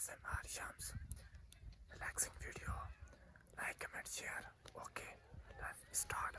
ASMR Shams. Relaxing video. Like, comment, share. Okay, let's start.